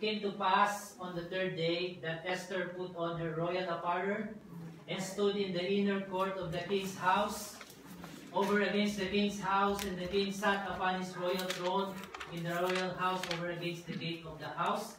came to pass on the third day that Esther put on her royal apparel and stood in the inner court of the king's house, over against the king's house, and the king sat upon his royal throne in the royal house over against the gate of the house.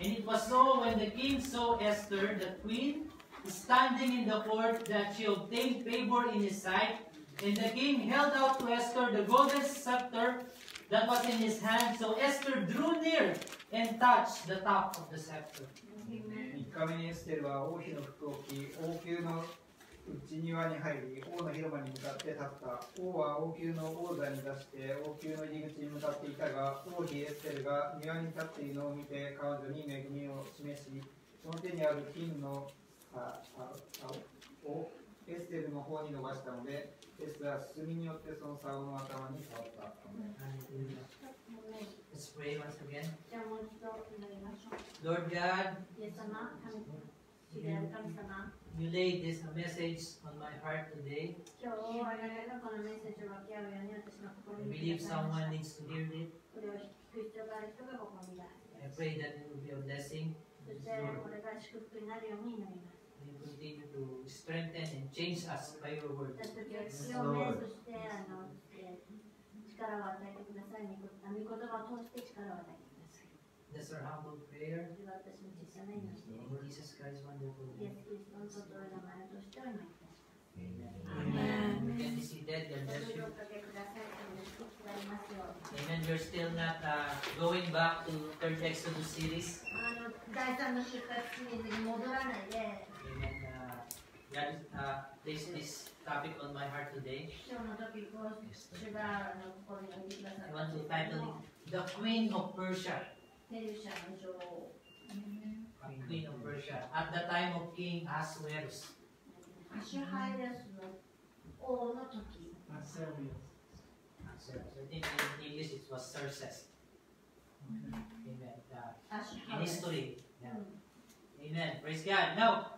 And it was so when the king saw Esther, the queen, standing in the court, that she obtained favor in his sight. And the king held out to Esther the golden scepter that was in his hand. So Esther drew near and touched the top of the scepter. 3日目にエステルは王妃の服を着王宮の内庭に入り王の広間に向かって立った王は王宮の王座に出して王宮の入り口に向かっていたが王妃エステルが庭に立っているのを見て彼女に恵みを示しその手にある金のあああをエステルの方に伸ばしたので、エスは炭によってその竿の頭に触った。Let's pray once again. Lord God, you laid this message on my heart today. I believe someone needs to hear it. I pray that it will be a blessing. そしてこれが祝福になるように祈ります。You continue to strengthen and change us by your word. 私たちを強め、そしてあのえー力を与えてください。御言御言葉を通して力を与えてください。 That's our humble prayer. それは私の小さな命で In Jesus Christ's wonderful イエ name. ス・キリストの尊い名前としてお祈りいたします。 Amen. You can be seated. God ど bless うぞ you. おかけください。よろしくお伝えますように。 Amen. We're still not uh, going back to third Exodus series. And uh, that is, uh, placed this topic on my heart today. I want to title it, The Queen of Persia. The Queen of Persia, at the time of King Ahasuerus. Ahasuerus I think in English it was Xerxes. Amen. Uh, in history. Yeah. Amen. Praise God. Now,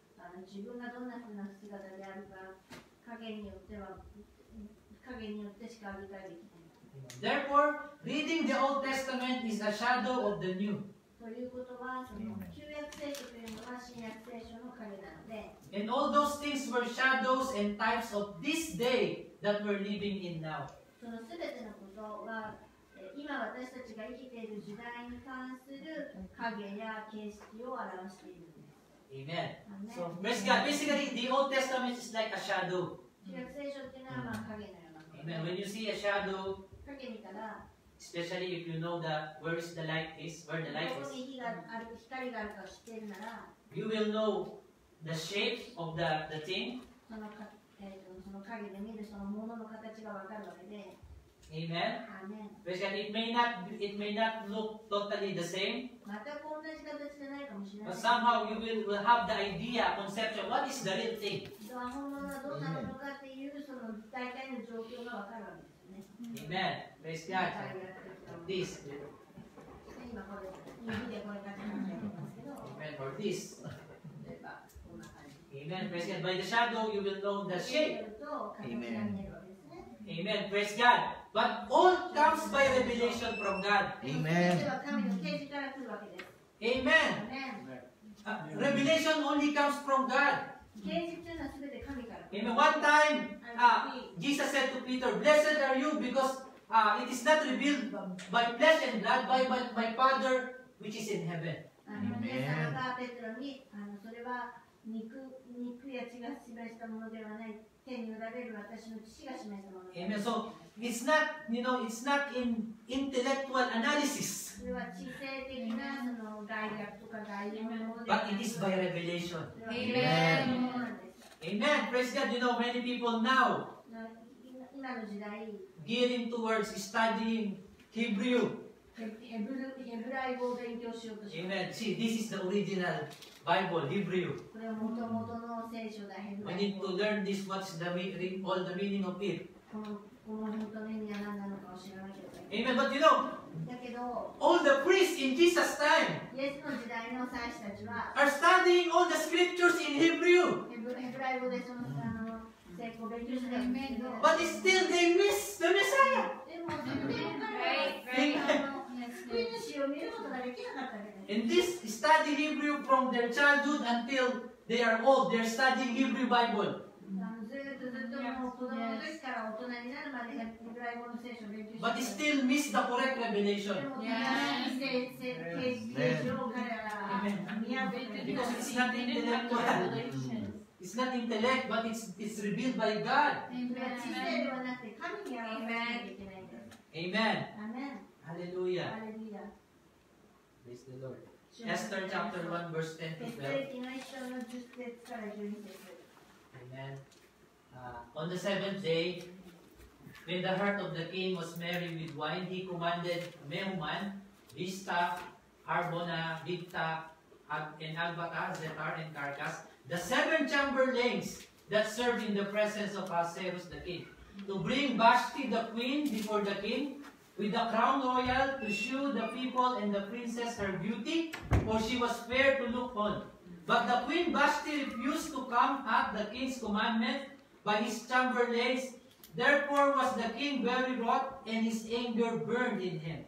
あの自分がどんなふうな姿であるか影によっては影によってしか理解できない。Therefore, reading the Old Testament is a shadow of the New. ということはその旧約聖書というのは新約聖書の影なので And all those things were shadows and types of this day that we're living in now. その全てのことは今私たちが生きている時代に関する影や形式を表している Amen. Amen. So basically, the Old Testament is like a shadow. Amen. When you see a shadow, especially if you know the where is the light is, where the light is, you will know the shape of the, the thing. その影で見るそのものの形がわかるわけで。Amen? Amen. Because it may not it may not look totally the same. But somehow you will, will have the idea, conception, what is the real thing? Amen. Amen. Praise God. This. Amen. For this. Amen. Praise God. By the shadow you will know the shape. Amen. Amen. Praise God. But all comes by revelation from God. でも全ては神の啓示から来るわけです。 Amen. ね Uh, revelation only comes from God. 啓示っていうのは全て神から来る。 Amen. One time, uh, Jesus said to Peter, Blessed are you because uh, it is not revealed by flesh and blood, by my, my Father which is in heaven. あのイエス様がペテロにあのそれは肉肉や血が示したものではない天におられる私の父が示したものである Amen. So it's not, you know, it's not in intellectual analysis. But it is by revelation. Amen. Amen. Amen. Praise God. You know, many people now gearing towards studying Hebrew. Amen. See, this is the original Bible, Hebrew. We need to learn this, what's the all the meaning of it. このこの本当の意味は何なのかを知らなければいけ Amen. But you know, ないだけど all the priests in Jesus' time イエスの時代の祭司たちは are studying all the scriptures in Hebrew. ヘブヘブライ語でそのあの聖句を勉強してたんですけど But still they miss the Messiah. でも全然彼 Right, らはあの救い主を見ることができなかったわけです And this study Hebrew from their childhood until they are old. They're studying Hebrew Bible. students karautunan nila na maligat ni driver mo session. But still miss the correct revelation. Yes. Yes. Yes. Because it's not intellectual. It's not intellect, but it's it's revealed by God. Amen. Amen. Amen. Hallelujah. Hallelujah. Praise the Lord. Esther chapter 1 verse 10 to 12. Amen. Uh, on the seventh day, when the heart of the king was merry with wine, he commanded Mehuman, Vista, Harbona, Bigtha, and Agbata, Zethar, and Carcas, the seven chamberlains that served in the presence of Ahasuerus the king, to bring Vashti the queen before the king, with the crown royal, to shew the people and the princess her beauty, for she was fair to look on. But the queen Vashti refused to come at the king's commandment by his chamberlains. Therefore was the king very wroth, and his anger burned in him.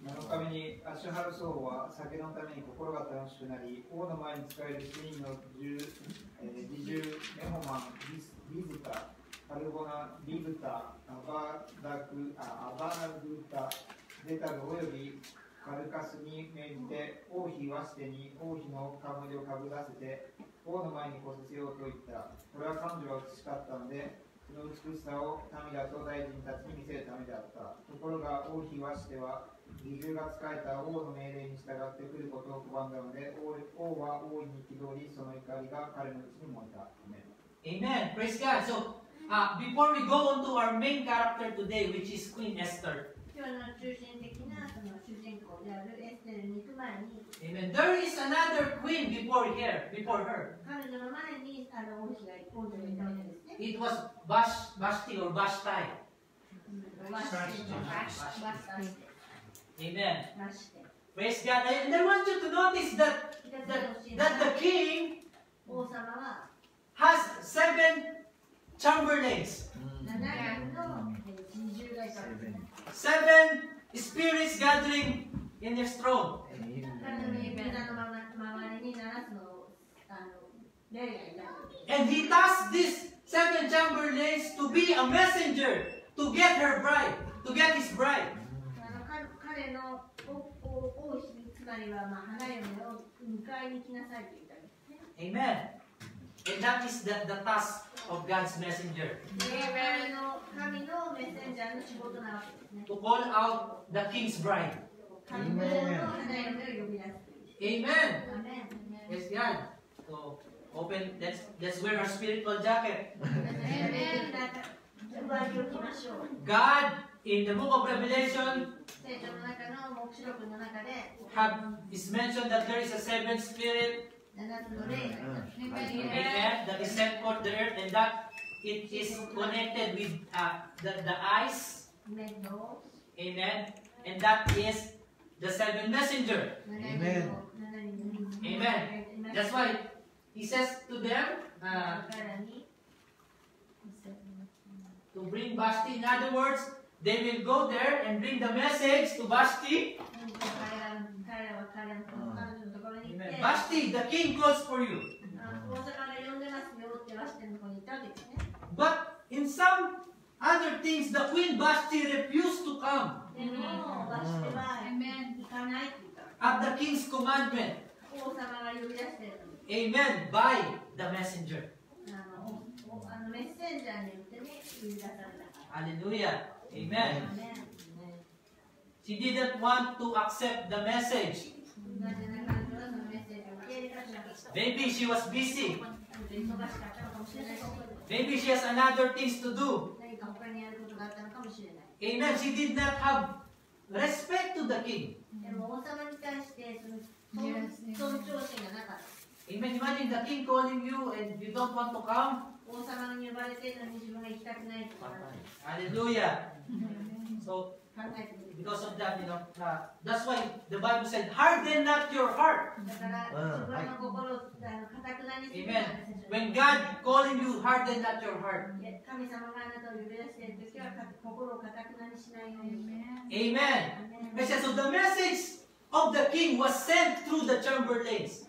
7日目にアシュハル王は酒のために心が楽しくなり王の前に仕える7人の十えーメホマンビスビズタカルボナビブタアバダクあアバナグタデタルおよびカルカスに命じて王妃ワシテに王妃の冠をかぶらせて王の前に来させようと言ったこれは彼女が美しかったのでその美しさを民だと大臣たちに見せるためであったところが王妃ワシテは二重が仕えた王の命令に従ってくることを拒んだので王王は王に憤りその怒りが彼のうちに燃えた。アメン Amen. Praise God. So, uh, before we go on to our main character today, which is Queen Esther, 今日の中心的 Amen. There is another queen before her. Before her. It was Bash, Bashti or Bashtai. Bashti. Amen. Praise God. And I want you to notice that that, that the king has seven chamberlains. Mm. Seven spirits gathering in this throne. And he tasked these seven chamberlains to be a messenger to get her bride, to get his bride. Amen. And that is the, the task of God's messenger. Amen. To call out the king's bride. Amen. Amen. Yes, God. So, open, let's, let's wear our spiritual jacket. Amen. God, in the book of Revelation, have, is mentioned that there is a seventh spirit Amen. that is sent for the earth and that it is connected with uh, the, the eyes. Amen. And that is just have been messenger. Amen. Amen. That's why he says to them uh, to bring Basti. In other words, they will go there and bring the message to Basti. Amen. Basti, the king calls for you. But in some other things, the queen Basti refused to come. At the king's commandment. Amen. By the messenger. Hallelujah. Amen. Amen. She didn't want to accept the message. Maybe she was busy. Maybe she has another things to do. Amen. She did not have respect to the king. Yes, Amen. Imagine the king calling you and you don't want to come. Hallelujah. So, because of that, you know, uh, that's why the Bible said, harden not your heart. Uh. Amen. When God calling you, harden not your heart. Amen. Amen. It so the message of the king was sent through the chamberlains.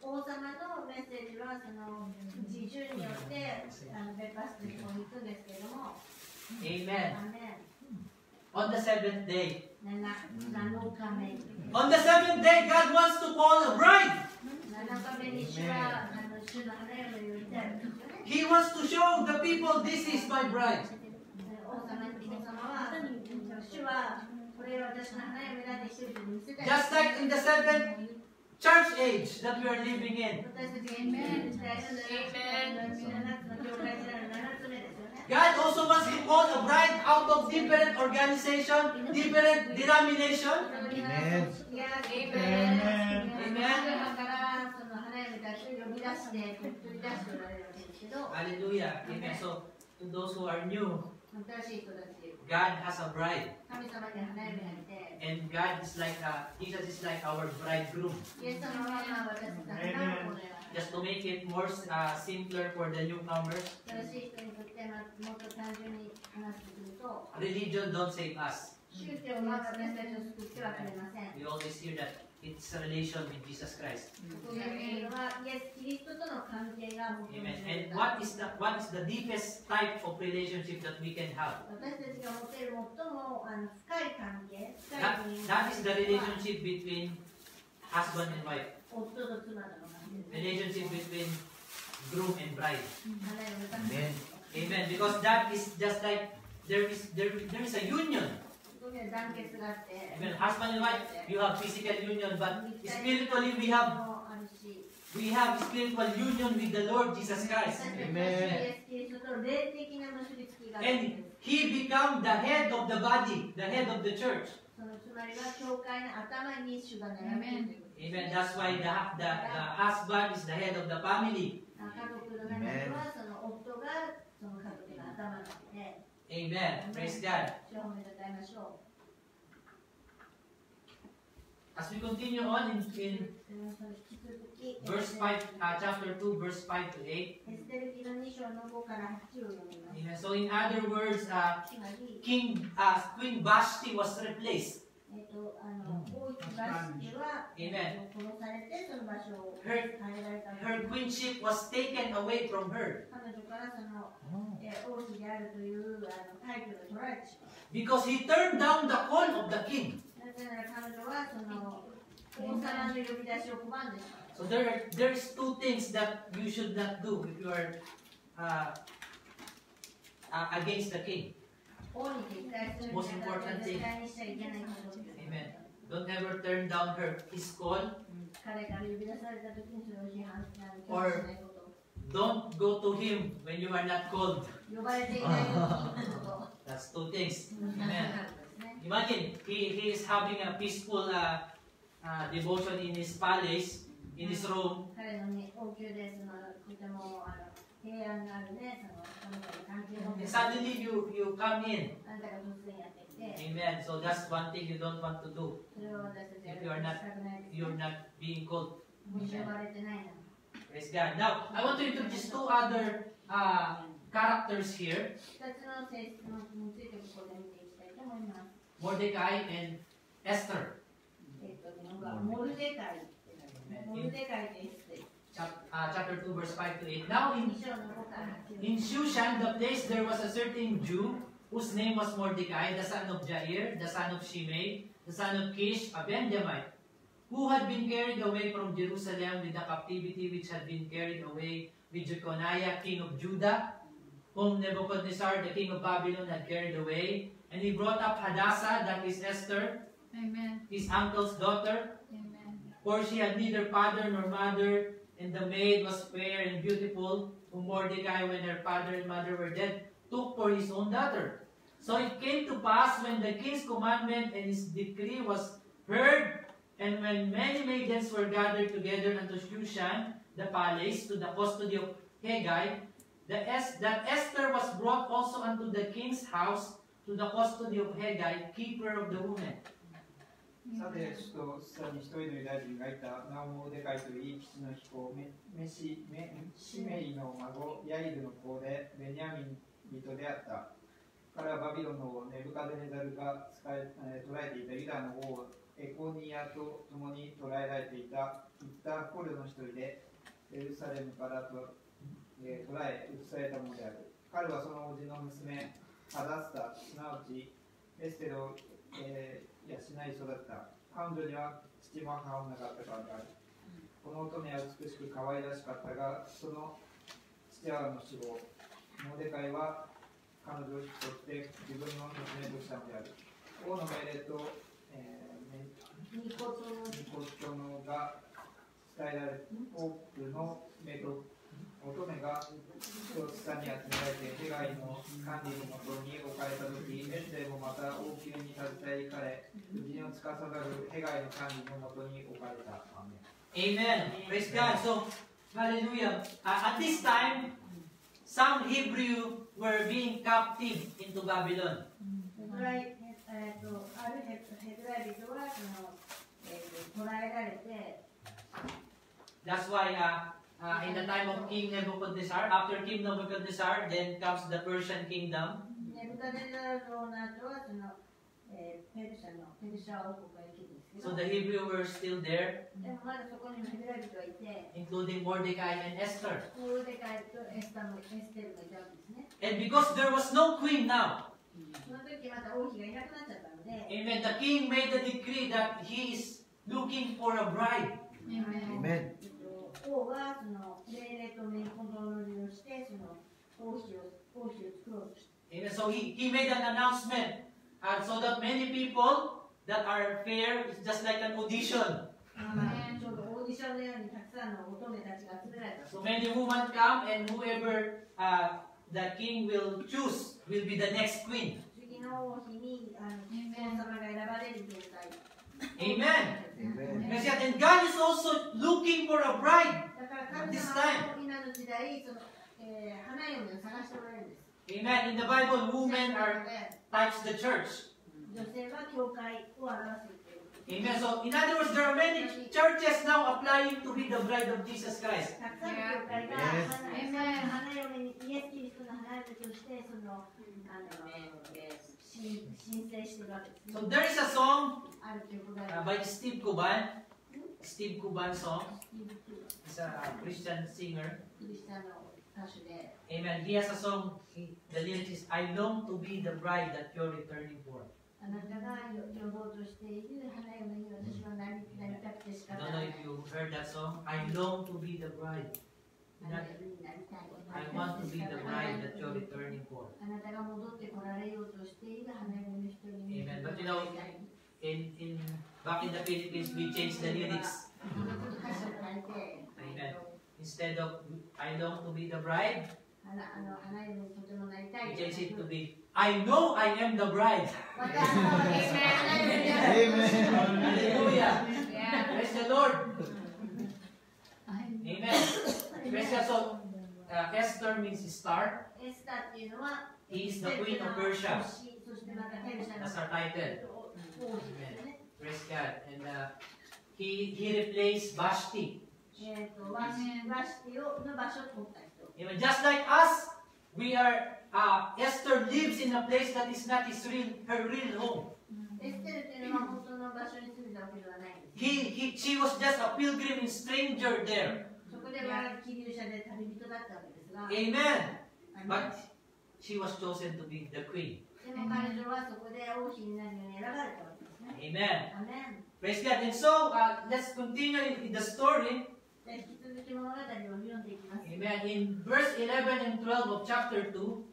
王様のメッセージはその自重によってあの別発にこう行くんですけれども。Amen. Amen on the seventh day. On the seventh day, God wants to call a bride. He wants to show the people, this is my bride. Just like in the seventh church age that we are living in. Amen. Amen. God also wants to call a bride out of different organization, different denomination. Amen. Amen. Amen. Hallelujah. Amen. So, to those who are new, God has a bride. And God is like a, Jesus is like our bridegroom. Amen just to make it more uh, simpler for the newcomers. Religion don't save us. We always hear that it's a relation with Jesus Christ. Amen. And what is the what is the deepest type of relationship that we can have? that, that is the relationship between husband and wife. An relationship between groom and bride. Amen. Amen. Because that is just like there is there, there is a union. Amen. Husband and wife, you have physical union, but spiritually we have we have spiritual union with the Lord Jesus Christ. Amen. And He become the head of the body, the head of the church. Amen. Amen. That's why the, the, the husband is the head of the family. Amen. Amen. Praise God. As we continue on in, in verse 5, uh, chapter 2, verse 5 to 8. Amen. So in other words, uh, King uh, Queen Vashti was replaced. えっと、あの、王妃バシテは、 Amen. 殺されて、その場所を Her- 変えられたの Her で、 queenship was taken away from her 彼女からその、えー王妃であるというあのタイトルを取られてしまう。 because he turned down the call of the king. なぜなら彼女はその王様の呼び出しを拒んでしまう。 So there, are- there's two things that you should not do if you are uh, uh, against the king. Most important thing. Amen. Don't ever turn down her his call. Or don't go to him when you are not called. That's two things. Amen. Imagine he, he is having a peaceful uh, uh, devotion in his palace, in his room. Uh, suddenly you, you come in. Amen. So that's one thing you don't want to do. If you are not you're not being called. Praise God. Now I want to introduce two other uh, characters here. Mordecai and Esther. Amen chap, uh, chapter 2, verse 5 to 8. Now in, in Shushan, the place, there was a certain Jew whose name was Mordecai, the son of Jair, the son of Shimei, the son of Kish, a Benjamite, who had been carried away from Jerusalem with the captivity which had been carried away with Jeconiah, king of Judah, whom Nebuchadnezzar, the king of Babylon, had carried away. And he brought up Hadassah, that is Esther, Amen. his uncle's daughter, Amen. for she had neither father nor mother, and the maid was fair and beautiful, whom Mordecai, when her father and mother were dead, took for his own daughter. So it came to pass when the king's commandment and his decree was heard, and when many maidens were gathered together unto Shushan, the palace, to the custody of Hegai, es- that Esther was brought also unto the king's house, to the custody of Hegai, keeper of the women. さて、首都スサに一人のユダヤ人がいた、ナオモデカイといい父の彦、メメシメシメイの孫、ヤイルの子で、ベニヤミン人であった。彼はバビロンの王ネブカデネザルが使え捕らえていたユダの王エコニアと共に捕らえられていたイッターコルの一人で、エルサレムからと、えー捕らえ、移されたものである。彼はその叔父の娘、ハダスタ、すなわちエステルを、えー養い育った。彼女には父も母もなかったからである。この乙女は美しく可愛らしかったが、その父親の死後、モデカイは彼女にとって自分の娘としたのである。王の命令と、えー、ニコトノが伝えられ多くの目と乙女が一つ下に集められて被害の管理のもとに置かれた時エステもまた王宮に携え行かれ無事を司る被害の管理のもとに置かれた。Amen. Praise God. So, hallelujah. Uh, at this time, some Hebrew were being captive into Babylon. ヘブライ、えー、とあるヘヘブライ人はその、えー、と捕らえられて That's why uh, uh, in the time of King Nebuchadnezzar. After King Nebuchadnezzar, then comes the Persian kingdom. So the Hebrew were still there, including Mordecai and Esther. And because there was no queen now, Amen. The king made the decree that he is looking for a bride. Amen. Amen. っと王はその命令とメコントロールをしてその王妃を王妃を作ろうとして Amen. So he, he made an announcement. And so that many people that are fair, it's just like an audition. ちょうどオーディションのようにたくさんの乙女たちが集められた So many women come and whoever uh, the king will choose will be the next queen. 次 Amen. Amen. Kasi and God is also looking for a bride this time. Amen. In the Bible, women are types the church. Amen. So, in other words, there are many churches now applying to be the bride of Jesus Christ. Yeah. Yes. Amen. Amen. Yes. So there is a song uh, by Steve Kuban. Steve Kuban song. He's a Christian singer. Amen. He has a song. The lyrics is, I long to be the bride that you're returning for. I don't know if you heard that song. I long to be the bride. I want to be the bride that you're returning for. Amen. But you know, in, in back in the Philippines, we changed the lyrics. Amen. Instead of I long to be the bride, we changed it to be I know I am the bride. Amen. Amen. Hallelujah. Praise the Lord. Amen. Veshyaso, uh, Esther means star. He is the queen of Persia. That's our title. Amen. Praise God. And uh, he, he replaced Vashti. Amen. Just like us, we are, uh, Esther lives in a place that is not his real, her real home. He, he, she was just a pilgrim and stranger there. Amen. But she was chosen to be the queen. Amen. Amen. Praise God. And so, uh, let's continue in the story. Amen. In verse 11 and 12 of chapter 2,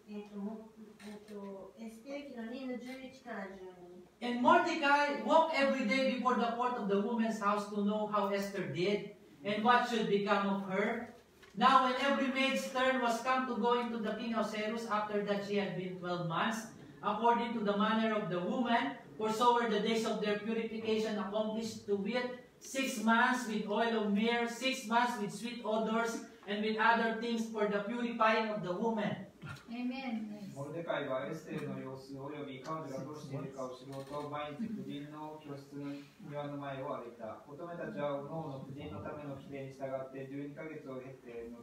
and Mordecai walked every day before the court of the woman's house to know how Esther did and what should become of her. Now, when every maid's turn was come to go into the king of Cyrus after that she had been twelve months, according to the manner of the woman, for so were the days of their purification accomplished to wit, six months with oil of myrrh, six months with sweet odors, and with other things for the purifying of the woman. モルデカイはエステルの様子および彼女がどうしているかを知ろうと毎日夫人の教室庭の前を歩いた。乙女たちはおのおの夫人のための規定に従って12ヶ月を経て後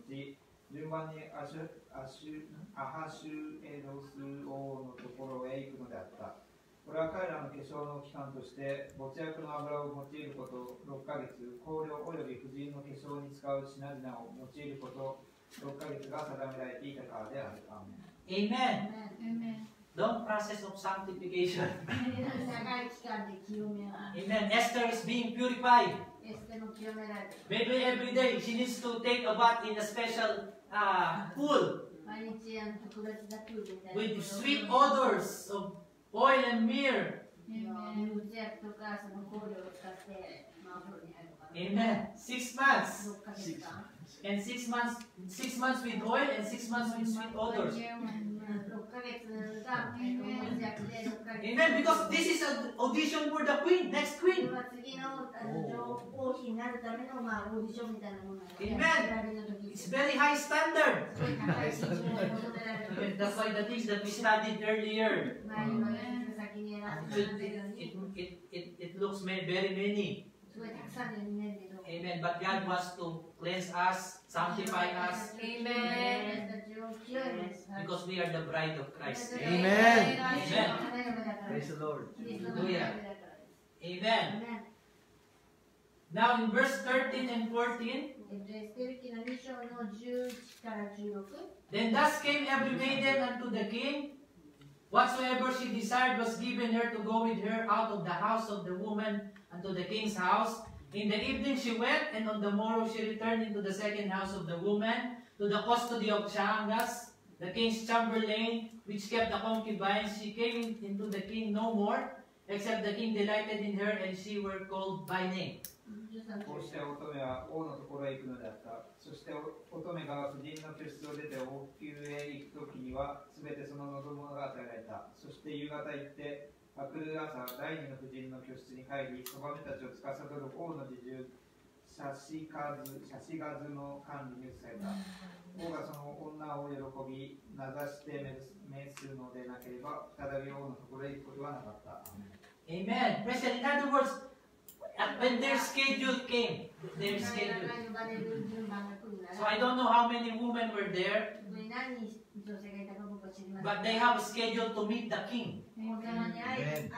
順番にアシュアシュアハシュエロス王のところへ行くのであったこれは彼らの化粧の期間として没薬の油を用いること6ヶ月香料および夫人の化粧に使う品々を用いること6ヶ月が定められていたからであるアーメン Amen. Amen. Long process of sanctification. 長い期間で清めは Amen. Esther is being purified. エステも清められて Maybe every day she needs to take a bath in a special uh, pool 毎日あの特別なプールみたいな with sweet odors of oil and myrrh. 身内薬とかその香料を使ってまあお風呂に入るとか Amen. Six months. 6ヶ月間 and six months six months with oil and six months with sweet odors. Amen. Because this is an audition for the queen, next queen. Oh. Amen. It's very high standard. that's why the things that we studied earlier. It, it, it, it, it looks very many. Amen. But God wants to cleanse us, sanctify us. Amen. Because we are the bride of Christ. Amen. Amen. Praise the Lord. Hallelujah. Amen. Now in verse 13 and 14. Then thus came every maiden unto the king. Whatsoever she desired was given her to go with her out of the house of the woman unto the king's house. In the evening she went, and on the morrow she returned into the second house of the woman, to the custody of Shangas, the king's chamberlain, which kept the concubines. She came into the king no more, except the king delighted in her, and she were called by name. 13こうして乙女は王のところへ行くのであった。そして乙女が夫人の居室を出て王宮へ行く時には、すべてその望むものが与えられた。そして夕方行って、 明くる朝、第二の夫人の居室に帰り、そばめたちを司る王の侍従、シャシカズシャシガズの管理に移された。王がその女を喜び、名指して命するのでなければ、再び王のところへ行くことはなかった。Amen. God. In other words, when their schedule came, their schedule. So I ら don't know how many women were there, But they have a schedule to meet the king. Amen.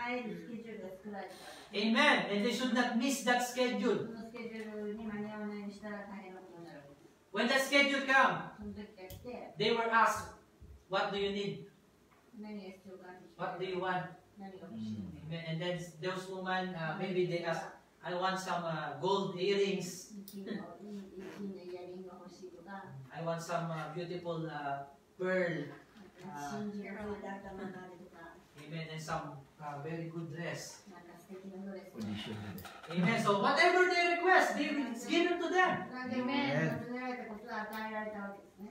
Amen. And they should not miss that schedule. When the schedule comes, they were asked, What do you need? What do you want? Amen. And then those women, uh, maybe they ask, I want some uh, gold earrings. I want some uh, beautiful uh, pearl Amen. And some uh, very good dress. Condition. Amen. So whatever they request, they give given to them. Amen.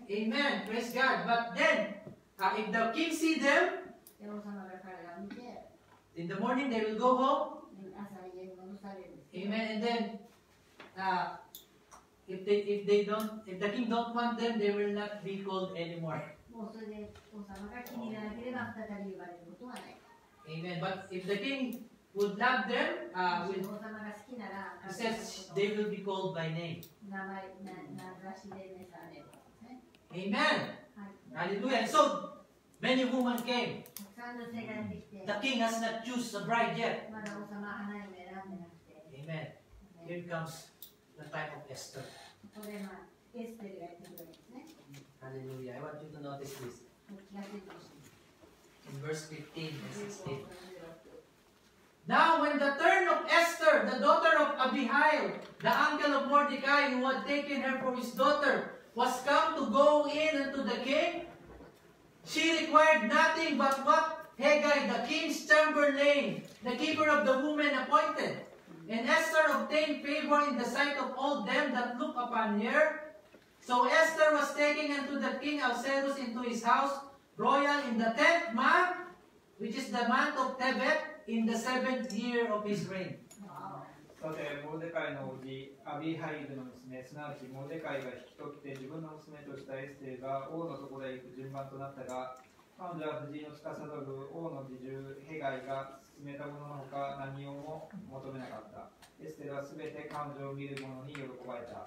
Amen. Praise God. But then, uh, if the king see them, in the morning they will go home. Amen. And then, uh, if they if they don't if the king don't want them, they will not be called anymore. Amen. But if the king would love them, uh, will, he says they will be called by name. Amen. Hallelujah. So many women came. The king has not choose a bride yet. Amen. Here comes the type of Esther. Hallelujah. I want you to notice this. In verse 15 and 16. Now, when the turn of Esther, the daughter of Abihail, the uncle of Mordecai, who had taken her for his daughter, was come to go in unto the king, she required nothing but what Hegai, the king's chamberlain, the keeper of the women, appointed. And Esther obtained favor in the sight of all them that looked upon her, So Esther was taken unto the king Ahasuerus into his house, royal in the tenth month, which is the month of Tebet, in the seventh year of his reign. さて、モルデカイの叔父、アビハイルの娘、すなわちモルデカイが引き取って自分の娘としたエステルが王のところへ行く順番となったが、彼女は藤井の司る王の自重、ヘガイが進めたもののほか何をも求めなかった。エステルはすべて彼女を見る者に喜ばれた。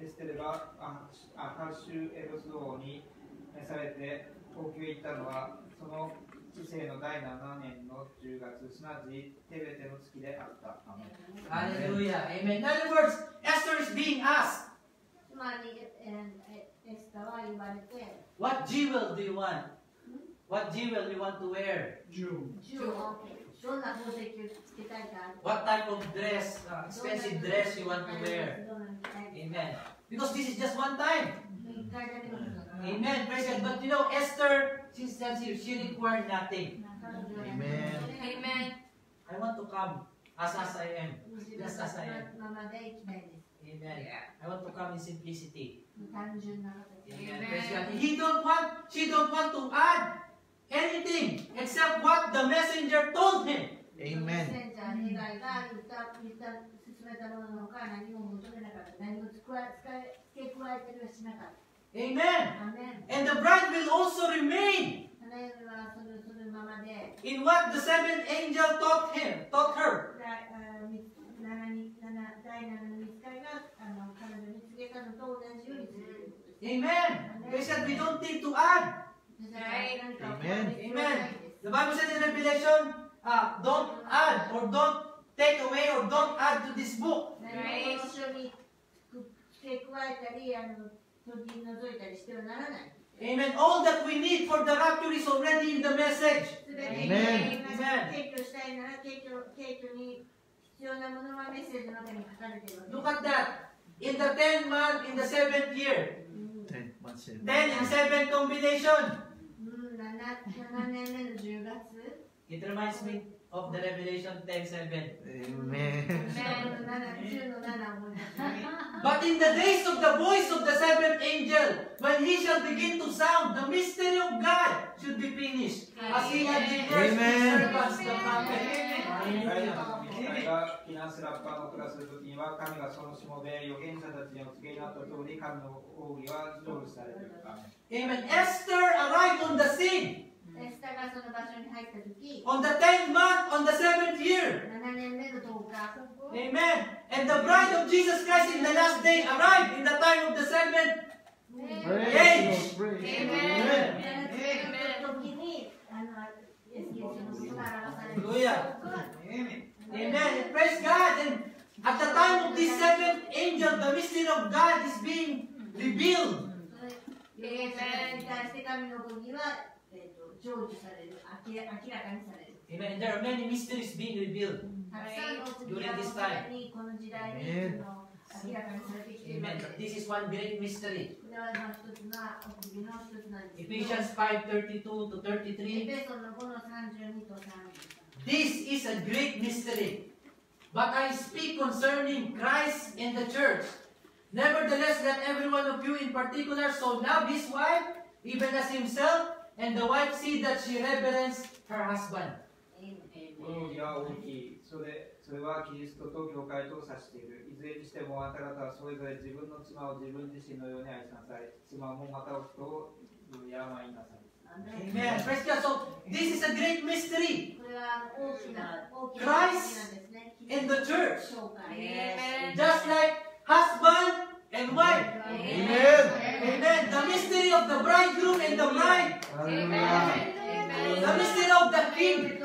エステルがアアハシュエロス王に召されて王宮へ行ったのは、その知性の第7年の10月、すなわちテベテの月であった。アーメン Hallelujah. Amen. In other words, Esther is being asked, つまりええエスタは言われて What jewel do you want? What jewel you want to wear? 銃をど What type of dress, uh, expensive dress you want to wear? Amen. Because this is just one time. Amen. Praise God. But you know, Esther, she said she, she required nothing. Amen. Amen. I want to come as, as I am. Just as I am. Amen. I want to come in simplicity. Amen. Amen. Praise God. He don't want, she don't want to add anything except what the messenger told him. Amen. Amen. And the bride will also remain in what the seventh angel taught him, taught her. Amen. They said we don't need to add. Amen. Amen. The Bible says in Revelation, uh, don't add or don't take away or don't add to this book. Right? Amen. All that we need for the rapture is already in the message. Amen. Amen. Look at that. In the 10th month, in the 7th year. 10th 7th. Then in 7 combination. It reminds me of the Revelation 10:7. Amen. but in the days of the voice of the seventh angel, when he shall begin to sound, the mystery of God should be finished, as he had declared his servants the prophet. Amen. が避難するラッパーの暮らする時には神がその下で預言者たちにお告げになった通り神の奥義は成就されているため Amen. Esther arrived on the scene エスタがその場所に入った時 on the 10th month, on the seventh year. 7年目の10日 Amen. And the bride of Jesus Christ in the last day arrived in the time of the seventh. Praise the Lord. Praise the Amen. Lord. Amen. And praise God. And at the time of this seventh angel, the mystery of God is being revealed. Amen. And there are many mysteries being revealed during this time. Amen. Amen. This is one great mystery. Ephesians 5:32 to 33. エペソンの5の32と33 This is a great mystery. But I speak concerning Christ and the church. Nevertheless, let every one of you in particular so love his wife, even as himself, and the wife see that she reverence her husband. この義は大きいそれそれはキリストと教会と指しているいずれにしてもあなた方はそれぞれ自分の妻を自分自身のように愛しなさい妻もまた夫を敬いなさい Amen. Praise God. So this is a great mystery. Christ in the church. Amen. Just like husband and wife. Amen. Amen. The mystery of the bridegroom and the bride. Amen. The mystery of the king.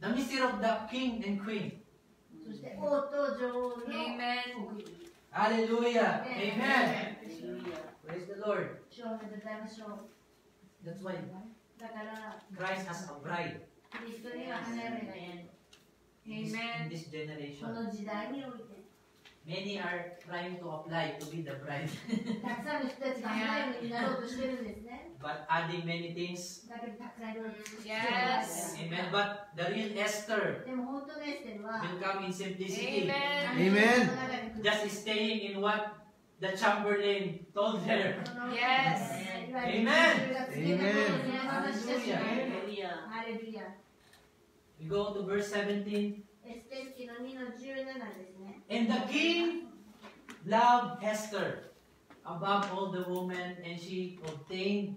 The mystery of the king and queen. Amen. Hallelujah. Amen. Hallelujah. Praise the Lord. That's why Christ has a bride. Amen. In this generation. Many are trying to apply to be the bride but adding many mm, things. Yes. Amen. But the real Esther will come in simplicity. Amen. Amen. Just staying in what the chamberlain told her. Yes. Amen. Amen. Hallelujah. Hallelujah. We go to verse 17. And the king loved Esther above all the women, and she obtained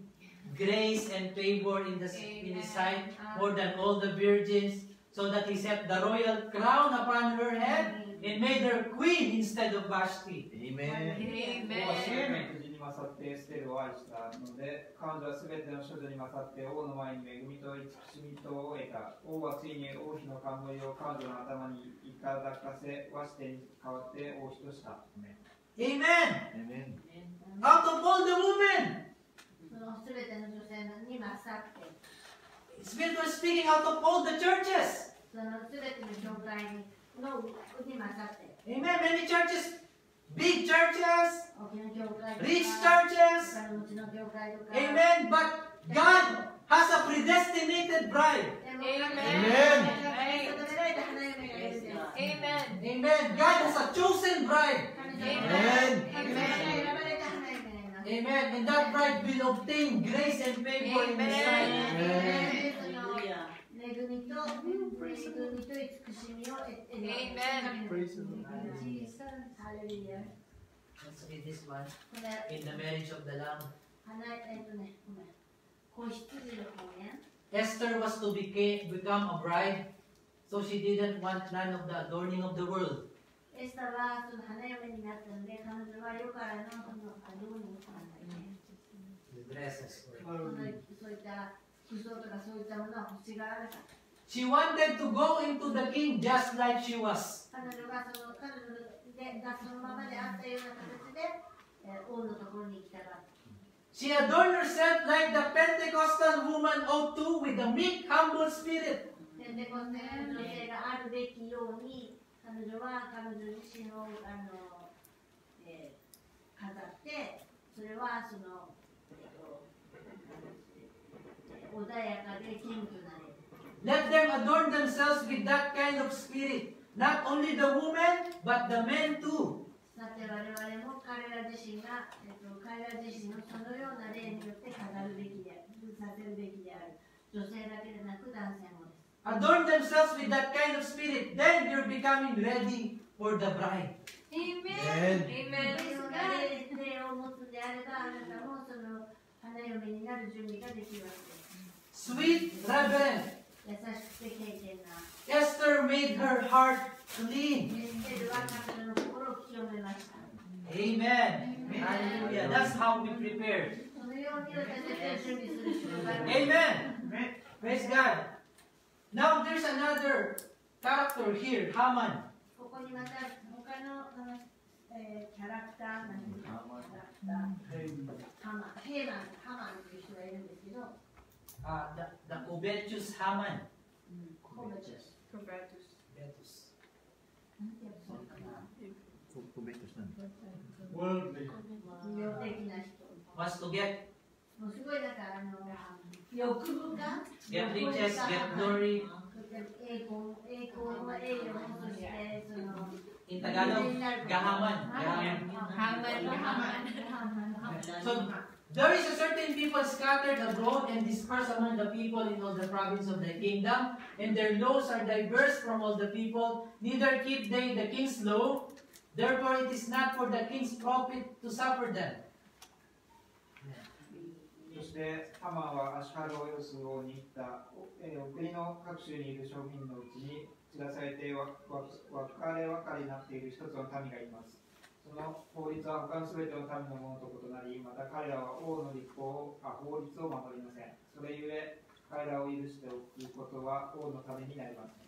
grace and favor in, the, in his sight more than all the virgins, so that he set the royal crown upon her head and made her queen instead of Vashti. Amen. Amen. 勝ってエステルを愛したので、彼女はすべての処女に勝って王の前に恵みと慈しみとを得た。王はついに王妃の冠を彼女の頭にいただかせ、和してに代わって王妃とした。Amen. Amen. Out of all the women, Spirit was speaking out of all the churches. Amen. Many churches, big churches, rich churches. Amen. But God has a predestinated bride. Amen. Amen. Amen. Amen. God has a chosen bride. Amen. Amen. Amen. And that bride will obtain grace and favor Amen. in His sight. Amen. Amen. Praise the Lord. Jesus. Hallelujah. Let's read this one. In the marriage of the Lamb. Esther was to become a bride, so she didn't want none of the adorning of the world. エスタはその花嫁になったので、彼女は世からのそのアドーニンなんだよね。そういった服装とかそういったものは欲しがらなかった。She wanted to go into the king just like she was. 彼女がその彼女でがそのままであったような形で、えー王のところに行きたかった。She adorned herself like the Pentecostal woman ought to with a meek, humble spirit. ペンテコステの女性があるべきように、彼女は彼女自身をあの、えー飾って、それはその、えっとえー穏やかで謙虚なれ。Let them adorn themselves with that kind of spirit. Not only the women, but the men too. さて我々も彼ら自身が、えっと、彼ら自身のそのような例によって飾るべきでさせるべきである。女性だけでなく男性も。adorn themselves with that kind of spirit, then they're becoming ready for the bride. Amen. Amen. Sweet reverend. Esther made her heart clean. Amen. Hallelujah. That's how we prepare. Amen. Praise God. Now there's another character here, Haman. ここにまた他のあの、えーキャラクターなんていうかキャラクターハマン、ヘーマン、ハマンという人がいるんですけど、 Uh, the, the covetous Haman. コベチュス。 Covetous. なんて訳するかな魅力的な人。 Wants to get もうすごいなんかあの欲深 in Tagalog. Gahaman. So, there is a certain people scattered abroad and dispersed among the people in all the province of the kingdom, and their laws are diverse from all the people, neither keep they the king's law. Therefore, it is not for the king's profit to suffer them. そしてハマンはアシュハルオヨス王に行った、えー、国の各州にいる商品のうちに散らされてわわ分かれ分かれになっている一つの民がいます。その法律は他のすべての民のものと異なり、また彼らは王の立法をあ法律を守りません。それゆえ彼らを許しておくことは王のためになりません。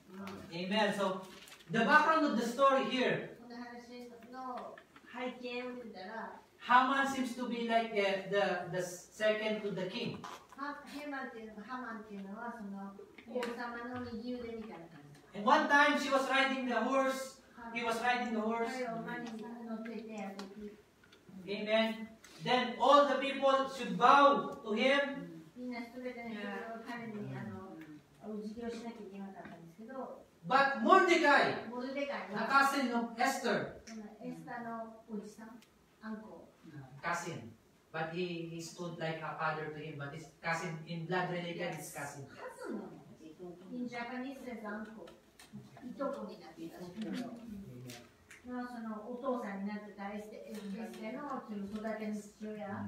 Amen. So the background of the story here, この話の背景を見たら Haman seems to be like the, the, the second to the king. ハヘマンっていうのハマンっていうのはその王様の右腕みたいな感じ And one time she was riding the horse. He was riding the horse. 彼を馬に乗っていてあの時 Amen. Then all the people should bow to him. みんなすべての人が彼にあのお辞儀をしなきゃいけなかったんですけど But Mordecai, モルデカイ the は cousin of Esther, そのエスタのおじさん uncle. Cousin. But he, he stood like a father to him, but his cousin in blood related is cousin. In Japanese says uncle. いとこになってたんですけど、まあそのお父さんになってたエステエステのその育ての父親。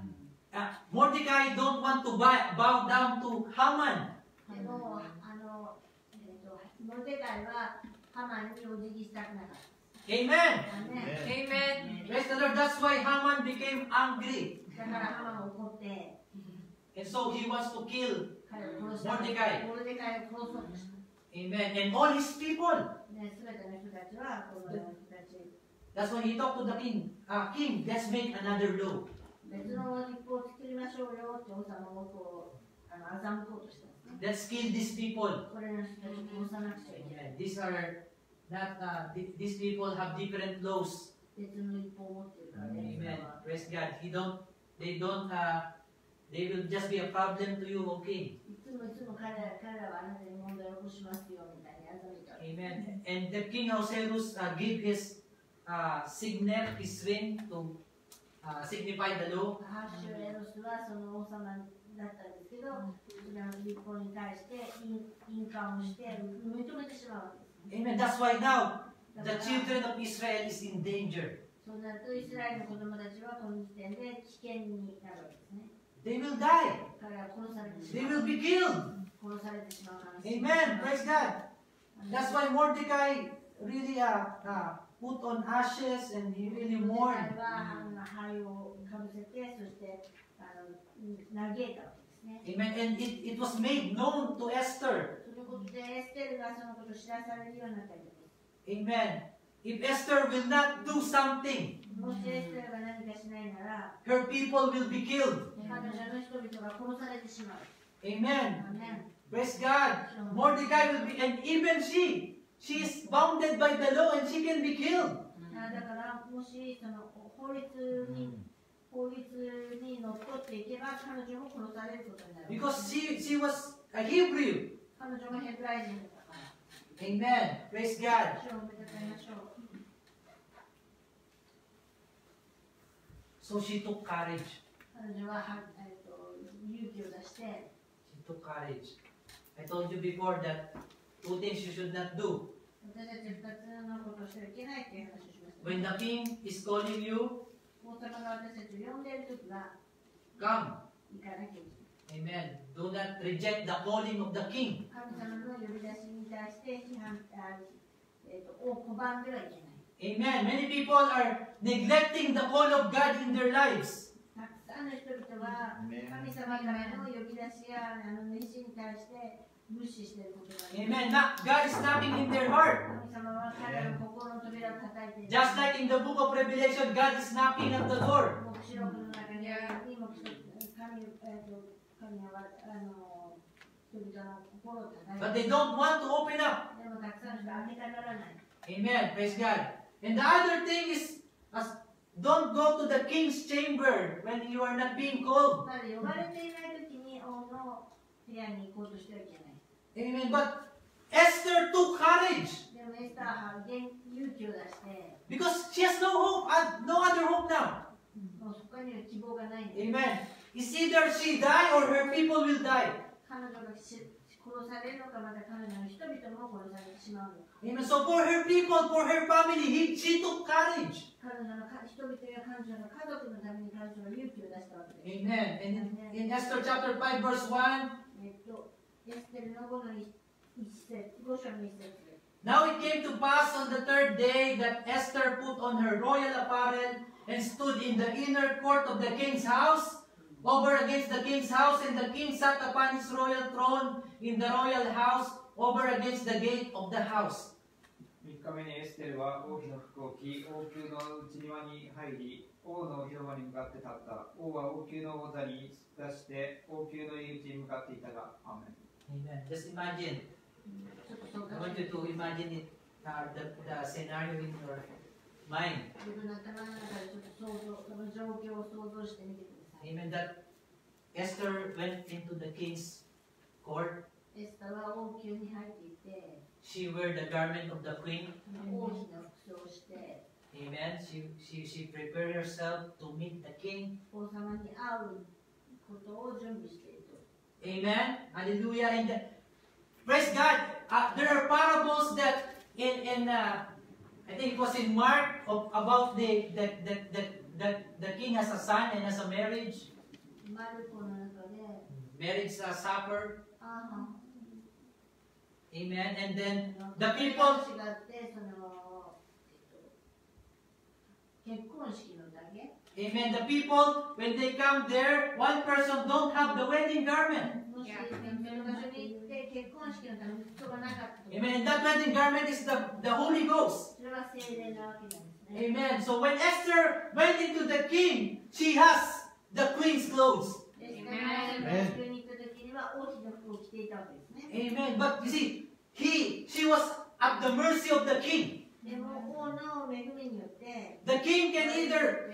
Uh, Mordecai don't want to bow, bow down to Haman. でも、あの、えっ、と、モルデカイはハマンにお辞儀したくなかっ.た Amen. Amen. Amen. Praise the Lord. That's why Haman became angry. And so he wants to kill Mordecai. Amen. And all his people. That's why he talked to the king. Uh, king, let's make another law. Let's kill these people. Yeah. These are not, uh, th- these people have different laws. 別の立法を持ってるからね。 Amen. Praise God. He don't, they don't, uh, they will just be a problem to you, okay? いつもいつも彼ら彼らはあなたに問題を起こしますよみたいに欺いた。 Amen. And the king Ahasuerus uh, gave his uh, signet, his ring to uh, signify the law. ハッシュエロスはその王様だったんですけど、それらの立法に対して印印鑑をして認めてしまうわけです。 Amen. That's why now, the children of Israel is in danger. They will die. They will be killed. Amen. Praise God. That's why Mordecai really uh, uh, put on ashes and he really mourned. Amen. And it, it was made known to Esther. Amen. If Esther will not do something, her people will be killed. Amen. Amen. Praise God. Mordecai will be, and even she, she is bounded by the law and she can be killed. Hmm. Because she, she was a Hebrew. Amen. Praise God. So she took courage. She took courage. I told you before that two things you should not do. When the king is calling you, come. 行かなきゃいけない。 Amen. Do not reject the calling of the king. 神様の呼び出しに対して批判あ、えー、とを拒んではいけない。 Amen. Many people are neglecting the call of God in their lives. たくさんの人々は神様からの呼び出しやあの熱心に対して無視していることがありま Amen. す。Not, God is knocking in their heart. 神様は彼らの心の扉を叩いている。 Just like in the book of Revelation, God is knocking at the door. 黙示録の中にあるように黙示録神,、えー、と But they don't want to open up. Amen. Praise God. And the other thing is, as don't go to the king's chamber when you are not being called. Amen. But Esther took courage. Because she has no hope, uh, no other hope now. Amen. It's either she die or her people will die. 彼女がし殺されるのか、また彼女の人々も殺されてしまうのか。 Amen. So for her people, for her family, he, she took courage. 彼女のか人々や彼女の家族のために彼女は勇気を出したわけです。 Amen. And in, in Esther chapter 5 verse 1, えっと、エステルの5の一節、5章の一節です。 Now it came to pass on the third day that Esther put on her royal apparel and stood in the inner court of the king's house, Over against the king's house, and the king sat upon his royal throne in the royal house, over against the gate of the house. 3日目にエステルは王妃の服を着、王宮の内庭に入り、王の広間に向かって立った。王は王宮の王座に出して、王宮の入り口に向かっていたが、アーメン Amen. Just imagine. ちょっとそう I か want you to imagine it, uh, the, the scenario in your mind. 自分の頭の中でちょっと想像、その状況を想像してみてください。Amen. That Esther went into the king's court. She wore the garment of the queen. Amen. She, she, she prepared herself to meet the king. Amen. Hallelujah. And the, praise God. Uh, there are parables that in in uh, I think it was in Mark of, about the the, the, the that the king has a son and has a marriage, マルコの中で、 marriage uh, supper. ああ、 Amen. And then あの the 違 people って、その、えっと、結婚式のだけ Amen. The people, when they come there, one person don't have the wedding garment. もし、その場所に行って結婚式のために人がなかったと Amen. And that wedding garment is the, the Holy Ghost. Amen. So when Esther went into the king, she has the queen's clothes. Amen. Amen. But you see, he, she was at the mercy of the king. The king can either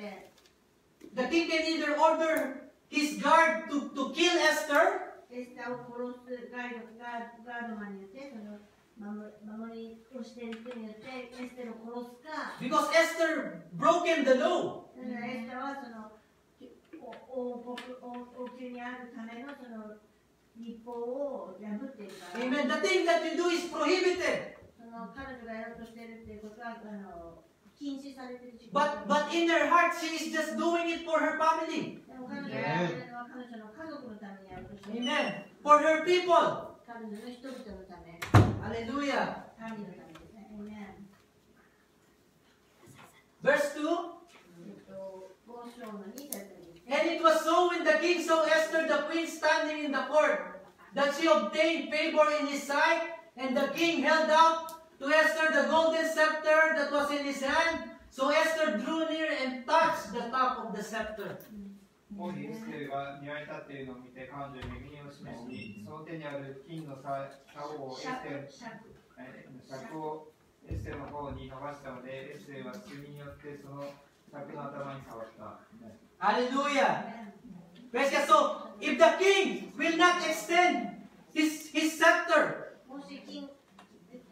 the king can either order his guard to, to kill Esther because Esther broken the law. Amen. The thing that you do is prohibited. But but in her heart she is just doing it for her family. Amen. Amen. For her people. 彼女の人々のため Hallelujah. 神のためですね Amen Verse 2. えっと五章の2節に And it was so when the king saw Esther the queen standing in the court that she obtained favor in his sight, and the king held out to Esther the golden scepter that was in his hand. So Esther drew near and touched the top of the scepter. 王妃エステルが庭に立っているのを見て彼女に恵みを示し、そ の手にある金のさ竿をエステル尺尺えー尺をエステルの方に伸ばしたので、エステルは炭によってその尺の頭に触った。 Hallelujah. Praise God. So if the king will not extend his, his scepter, もし金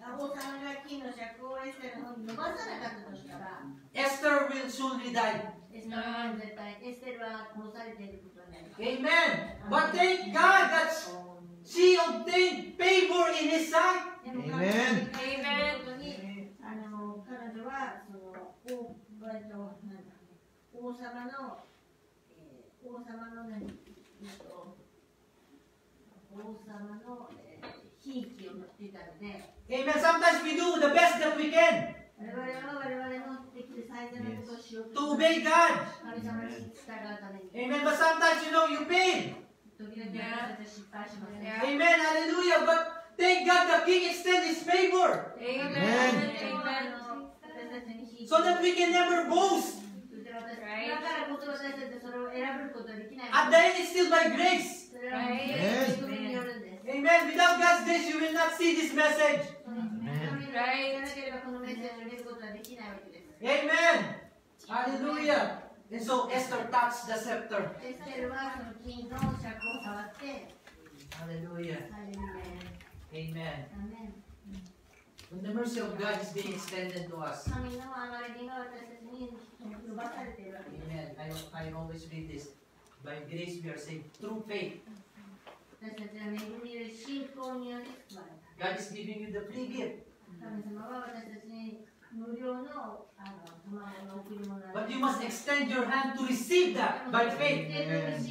あ王様が金の尺をエステルの方に伸ばさなかったとしたら Esther will surely die. エステルは絶対エステルは殺されていることになります Amen. But thank God that she obtained favor in his sight. でも Amen. 彼女がことにあの彼女はその王えっとなんだ王様の、えー王様の何、えっと王様の、えー、ひいきを持っていたので Amen. Sometimes we do the best that we can 我々は我々のできる最善のことをしよう to と obey God. 神様に従うために Amen. But sometimes, you know, you fail. Yeah. yeah. Amen. Hallelujah. But thank God the King extends His favor. Amen. Amen. Amen. So that we can never boast. Right. At the end, it's still by grace. Right. Amen. Amen. Without God's grace, you will not see this message. Amen. Right. Amen. Hallelujah. So Esther touched the scepter. Hallelujah. Amen. Amen. When the mercy of God is being extended to us. Amen. I, I always read this. By grace we are saved through faith. God is giving you the free gift. But you must extend your hand to receive that by faith. Amen.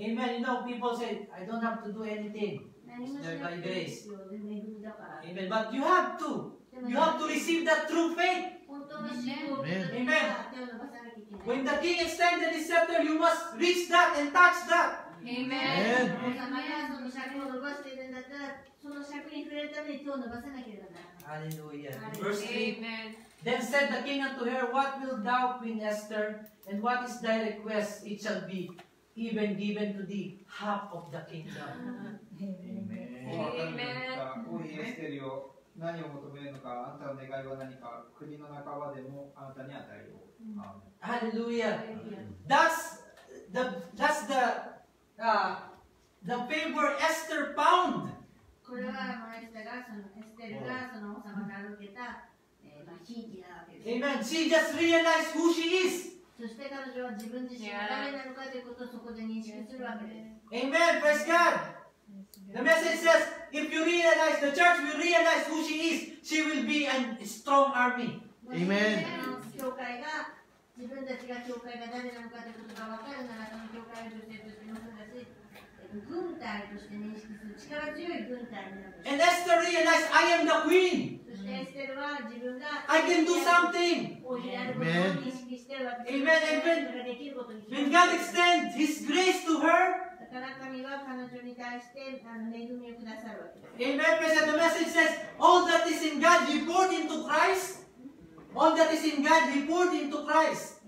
Amen. You know, people say, I don't have to do anything. It's by grace. Amen. But you have to. You have to receive that through faith. Amen. Amen. When the king extended his scepter, you must reach that and touch that. Amen. Amen. 様がその尺を伸ばしているんだったら、その尺に触れるために手を伸ばさなければならない。 Hallelujah. Hallelujah. Verse 3. Amen. Then said the king unto her, What wilt thou, Queen Esther, and what is thy request? It shall be even given to thee half of the kingdom. 王は彼女に言った王妃エステルよ何を求めるのかあんたの願いは何か国の半ばでもあなたに与えよう。アーメン Hallelujah. That's the that's the uh, the favor Esther found. これは、まあエステがそのエステルがその王様から受けた、えーまあ、ひいきなわけです。Amen. She just realized who she is. そして彼女は自分自身が誰なのかということをそこで認識するわけです。Amen. Praise God. The message says, if you realize, the church will realize who she is, she will be a strong army. Amen 教会が自分たちが教会が誰なのかということが分かるなら、その教会の女性としても And Esther realized, I am the queen. I can do something. Amen. Amen. Amen. When God extends His grace to her, Amen. Because the message says, all that is in God, He poured into Christ. All that is in God, He poured into Christ.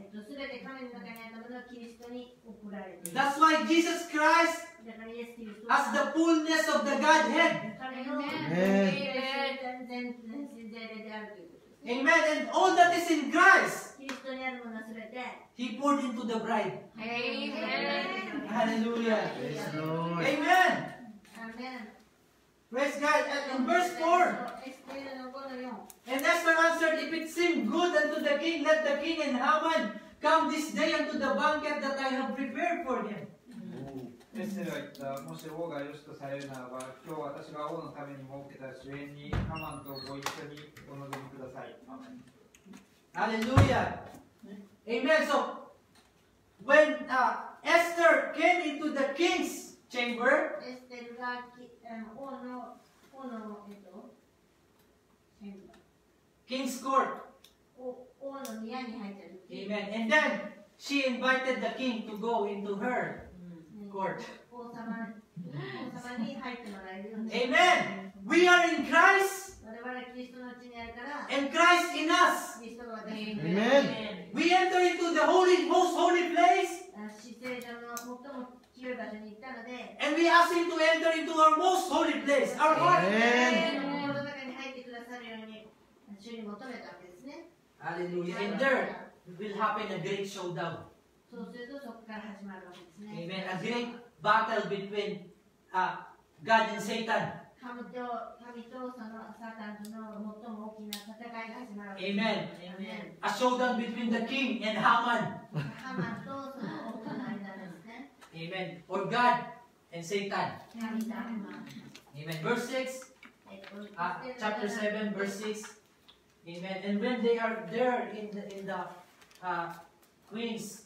That's why Jesus Christ as the fullness of the Godhead. Amen. Amen. And all that is in Christ, He poured into the bride. Amen. Hallelujah. Praise Lord. Amen. Amen. Praise God. And in verse 4, And Esther answered, If it seem good unto the king, let the king and Haman come this day unto the banquet that I have prepared for him. エステルが言った、もし王が良しとされるならば、今日私が王のために設けた主演にハマンとご一緒にお臨みください。Hallelujah. Amen. So, when uh, Esther came into the king's chamber, king's court, Amen. And then she invited the king to go into her Amen. We are in Christ. And Christ in us. Amen. Amen. We enter into the holy, most holy place. And we ask him to enter into our most holy place, our heart. Amen. Hallelujah. And there will happen a great showdown. Amen. A great battle between uh, God and Satan. Amen. A showdown between the king and Haman. Amen. Or God and Satan. Amen. Verse 6. Uh, chapter 7, verse 6. Amen. And when they are there in the, in the uh, queen's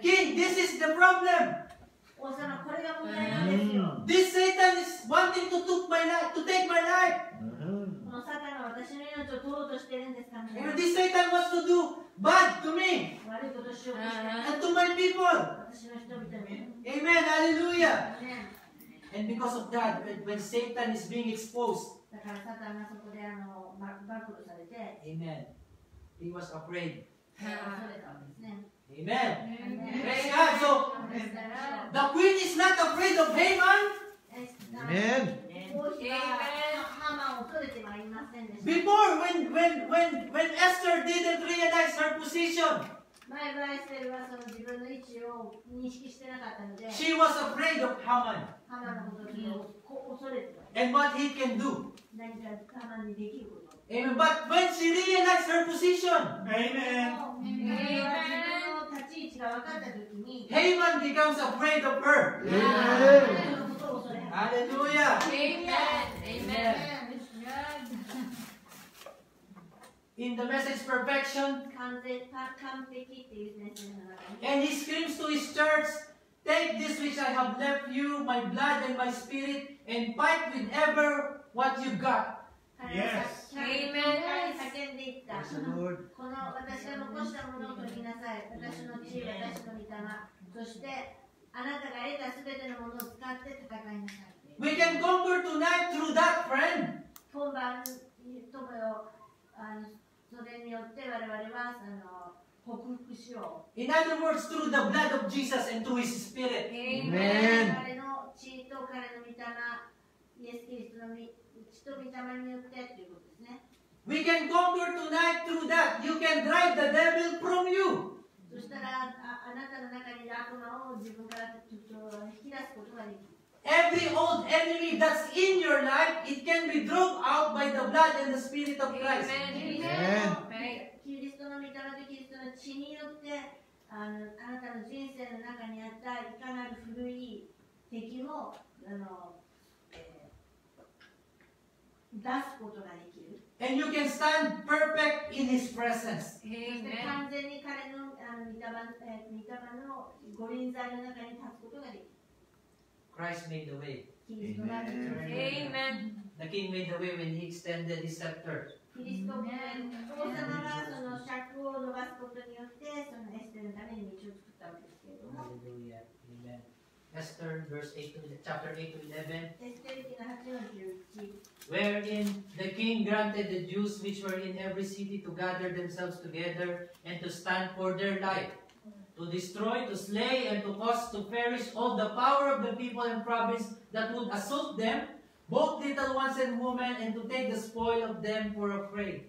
King, this is the problem. This Satan is wanting to took my life, to take my life. Mm-hmm. You know, this Satan wants to do bad to me and to my people. Amen. Hallelujah. And because of that, when Satan is being exposed. Amen he was afraid. Amen. Amen. Praise God. So the queen is not afraid of Haman. Amen. Amen. Before, when when when when Esther didn't realize her position. She was afraid of Haman. And what he can do. Amen. But when she realized her position, Amen. Haman becomes afraid of her. Amen. Hallelujah. Amen. Amen. In the message perfection, and he screams to his church, Take this which I have left you, my blood and my spirit, and fight with ever what you got. Yes. 彼に叫んでいった Praise the Lord. この私が残したものを取りなさい私の地位私の御霊そしてあなたが得たすべてのものを使って戦いなさい We can conquer tonight through that friend. 今晩友よあのそそれによって我々はあの克服しよ In other words, through the blood of Jesus and through His Spirit. う。Amen. 彼の血と彼の御霊、イエス・キリストの御血と御霊によってということですね。We can conquer tonight through that. You can drive the devil from you. そしたらああなたの中に悪魔を自分からちょっと引き出すことができる。Every old enemy that's in your life, it can be drove out by the blood and the Spirit of Christ. キリス Amen. トのキリストの御霊とキリストの血によってあのあなたの人生の中にあったいかなる古い敵もあの、えー出すことができる。And you can stand perfect in His presence. 完全に彼のあの御霊の御臨在の中に立つことができる。Christ made the way. キリストが Amen. The King made the way when He extended His scepter. キリスト王様がその尺を伸ばすことによってそのエステのために道を作ったわけですけれども。Hallelujah. Amen. Esther, verse 8 to, chapter 8 to 11. エステル記の8の11 wherein the king granted the Jews which were in every city to gather themselves together and to stand for their life, to destroy, to slay, and to cause to perish all the power of the people and province that would assault them, both little ones and women, and to take the spoil of them for a prey.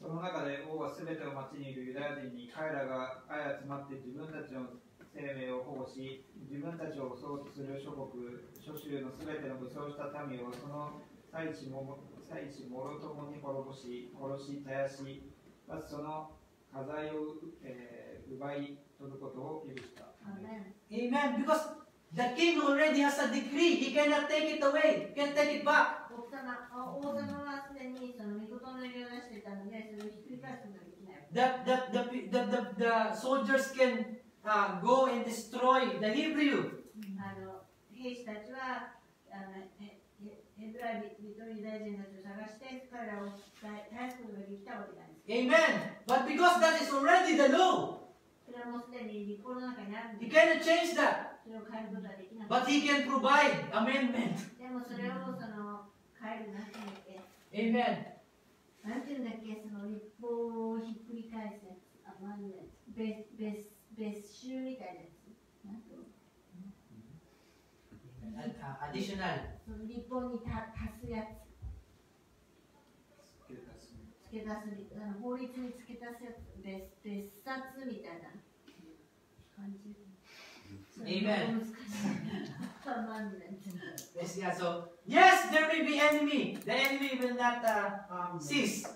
その中で王はすべての町にいるユダヤ人に彼らが相集まって自分たちの 生命を保護し自分たちを襲おうとする諸国諸州のすべての武装した民をその祭地も祭地もろともに滅ぼし殺し絶やしまずその家財を、えー奪い取ることを許した。アーメン Amen. Because the king already has a decree. He cannot take it away. He can take it back. 王様はすでにその御事の入りを出していたのでそれをひっくり返すことができない That, that the, the, the, the soldiers can uh, go and destroy the Hebrew. あの兵士たちはあのたちを探して彼らを絶やすことができたわけなんです Amen. But because that is already the law, それはもうすでに立法の中にあるん he です cannot change that. それを変えることはできない But he can provide amendment. でもそれをその変え Amen. なんていうんだっけその立法をひっくり返す別別別州みたいなやつなんていうの Ad- uh, additional. その立法にた足すやつ付け足すあの法律に付け足すやつ別別冊みたいな感じ Amen. yeah, so, yes, there may be enemy. The enemy will not uh, cease.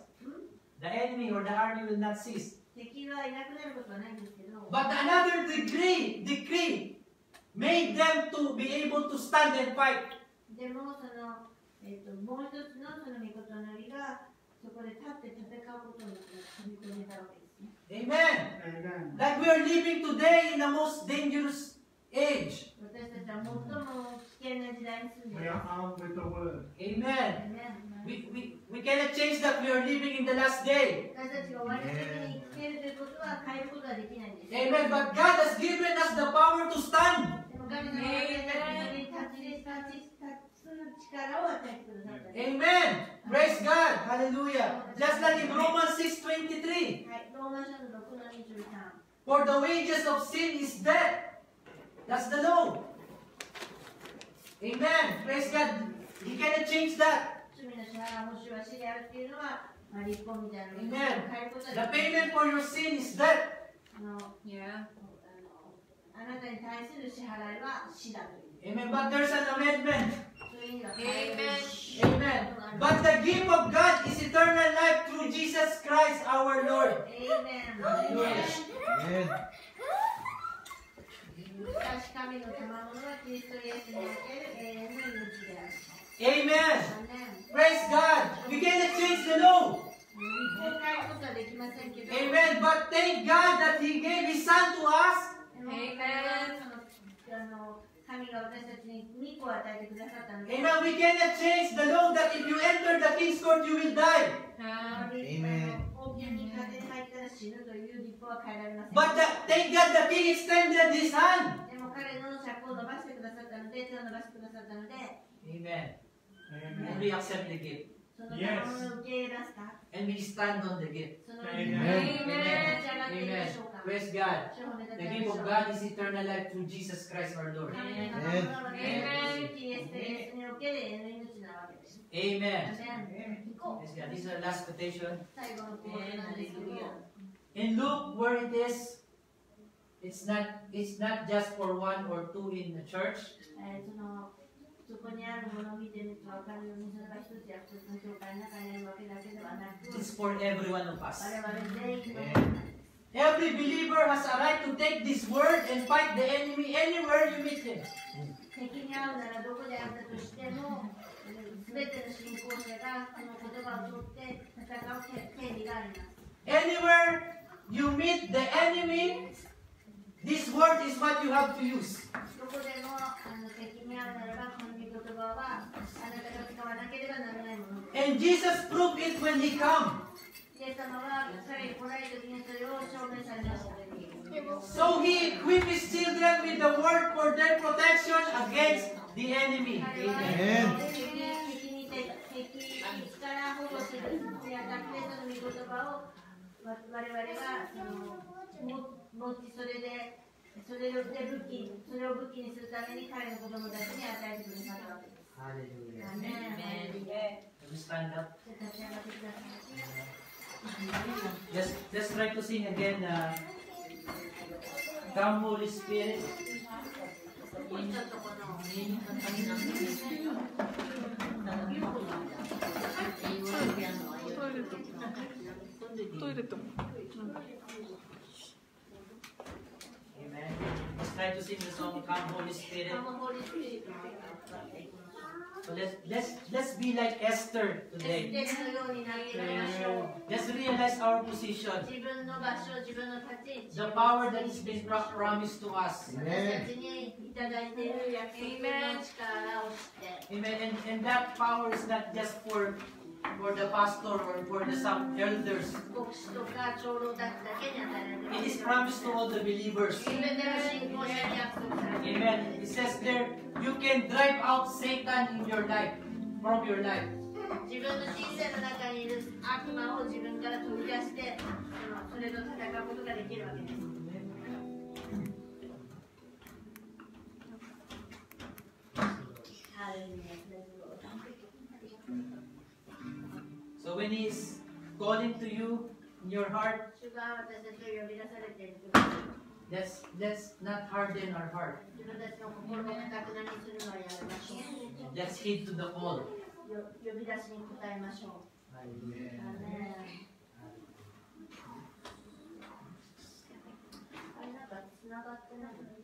The enemy or the army will not cease. But another degree, decree made them to be able to stand and fight. Amen. Amen. Like we are living today in the most dangerous age. We are armed with the word. Amen. Amen. We, we, we cannot change that we are living in the last day. Amen. Amen. But God has given us the power to stand. Amen. Amen. Praise God. Hallelujah. Just like in Romans 6.23. For the wages of sin is death. That's the law. Amen. Praise God. You cannot change that. Amen. The payment for your sin is death. Yeah. Amen. But there's an amendment. Amen. Amen. But the gift of God is eternal life through Jesus Christ our Lord. Amen. Amen. Amen. しかし神の賜物はキリストイエスにおける永遠の命である。 Amen. アメン Praise God. We cannot change the law. 立法を変えることはできませんけど、 Amen. But thank God that He gave His Son to us. でも彼はそのあの神が私たちに御子を与えてくださったので、 Amen. We cannot change the law that if you enter the king's court, you will die. Um, Amen. 大きなに風に入ったら死ぬという立法は変えられません。 But the, thank God the king extended His hand. でも彼の尺を伸ばしてくださったので、手を伸ばしてくださったので、 Amen. And we accept the gift. その賜物を受け入れますか And we stand on the gift. その Amen. 立ち上がっていきま Amen. しょうか Praise God. 主を褒めたた The えまし gift ょう of God is eternal life through Jesus Christ our Lord. 神の賜物は私たちイエスとイエスにおける永遠の命なわけです Amen. アメン行こう Praise God. This is our last quotation. 最後のコールなんですけど In Luke, where it is, It's not it's not just for one or two in the church. It's for every one of us. Yeah. Eh, every believer has a right to take this word and fight the enemy anywhere you meet him. Anywhere you meet the enemy, this word is what you have to use. どこでもあの敵に会うならばこの御言葉はあなたが使わなければならないものです And Jesus proved it when he come. イエス様は彼に来られた時にそれを証明されました So he equipped his children with the word for their protection against the enemy. 彼は Amen. 持ちそれでそれを武器それを武器にするために彼の子供たちに与えてくださったわけです。ハレルヤ。アメン。You stand up. Just, just try to sing again. Come, Holy Spirit. トイレットも。Try to sing the song, Come Holy Spirit. Come Holy Spirit. So let's, let's, let's be like Esther today. Yeah. Let's realize our position. The power that is being promised to us. Amen. Amen. And, and that power is not just for for the pastor or for the some elders. 牧師とか長老たちだけに与えられてい It ま is す。 promised to all the believers. すべての信仰者に約束されている。 Amen. It says there, you can drive out Satan in your life, from your life. 自分の人生の中にいる悪魔を自分から取り出して、そのそれと戦うことができるわけです。 ハ When He's calling to you in your heart, let's, let's not harden our heart. Let's heed to the call. Amen. Amen. Amen.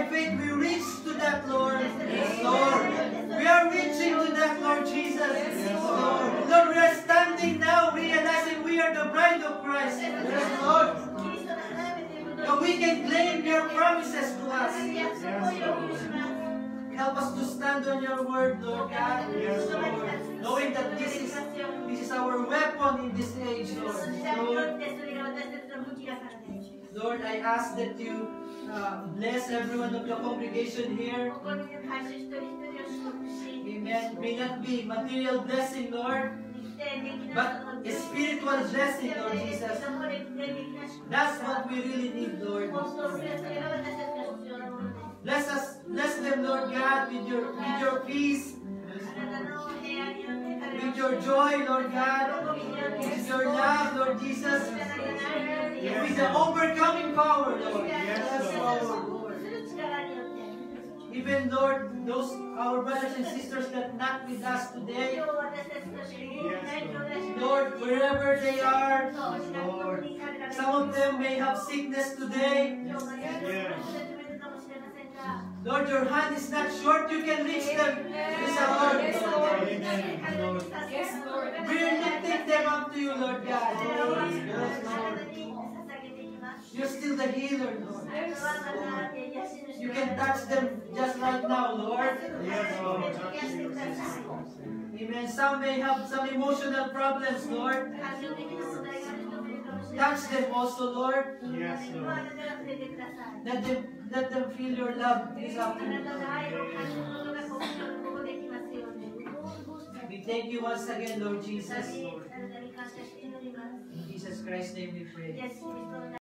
By faith we reach to that, Lord. Yes, Lord. We are reaching to that, Lord Jesus. Yes, Lord. Lord, we are standing now realizing we are the bride of Christ. Yes, Lord. That we can claim your promises to us. Yes, Help us to stand on your word, Lord God. Yes, Lord. Knowing that this is, this is our weapon in this age, Lord. Lord. Lord, I ask that you uh, bless everyone of your congregation here. Amen. May not be material blessing, Lord, but a spiritual blessing, Lord Jesus. That's what we really need, Lord. Bless us, bless them, Lord God, with your with your peace, with your joy, Lord God, with your love, Lord Jesus. Yes. With the overcoming power, Lord. Yes, Lord. Even Lord, those our brothers and sisters that not with us today, Lord. Wherever they are, Lord. some of them may have sickness today. Yes. Lord, your hand is not short, you can reach them. Yes, Lord. Yes, Lord. Yes, Lord. We're lifting them up to you, Lord God. Yes, Lord. You're still the healer, Lord. You can touch them just right now, Lord. Amen. Some may have some emotional problems, Lord. Touch them also, Lord. Let them let them feel your love this afternoon. We thank you once again, Lord Jesus. In Jesus Christ's name we pray.